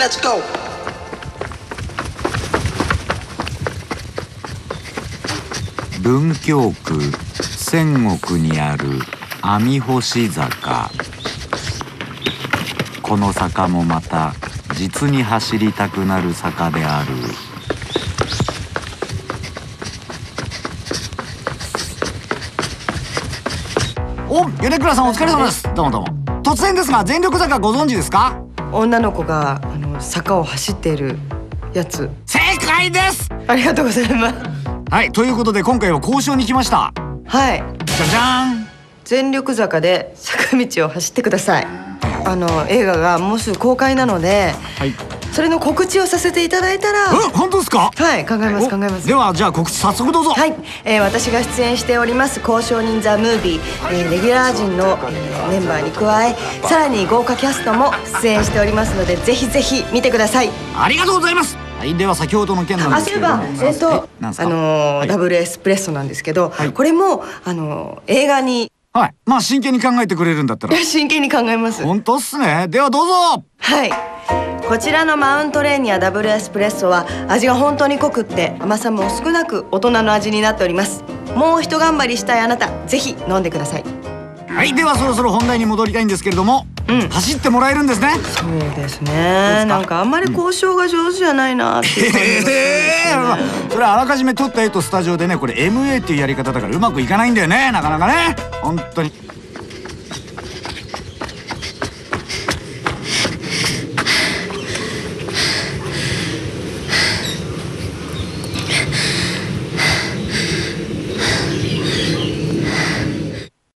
Let's go. 文京区仙石にある網干坂。この坂もまた実に走りたくなる坂である。お米倉さんお疲れ様です。どうもどうも。突然ですが全力坂ご存知ですか？女の子が坂を走っているやつ。正解です！ありがとうございます。はいということで今回は交渉に来ました。はい。じゃじゃん！全力坂で坂道を走ってください。あの映画がもうすぐ公開なのではいそれの告知をさせていただいたら。え本当ですか？はい考えますお考えます。ではじゃあ告知早速どうぞ。はい、えー私が出演しております「交渉人ザ・ムービー」えーレギュラー陣の、えーメンバーに加えさらに豪華キャストも出演しておりますのでぜひぜひ見てください。ありがとうございます。はいでは先ほどの件なんあですけれどもえっとなんですか？あのーはい。ダブルエスプレッソなんですけど、はい。これもあのー映画にはい。まあ真剣に考えてくれるんだったら。真剣に考えます。本当っすね。ではどうぞ。はいこちらのマウントレーニアダブルエスプレッソは味が本当に濃くって甘さも少なく大人の味になっております。もう一頑張りしたいあなたぜひ飲んでください。はいではそろそろ本題に戻りたいんですけれども、うん。走ってもらえるんですね。そうですね。なんかあんまり交渉が上手じゃないなっていう感じがするんですええよねそれあらかじめ撮った絵とスタジオでねこれ MA っていうやり方だからうまくいかないんだよねなかなかね。本当に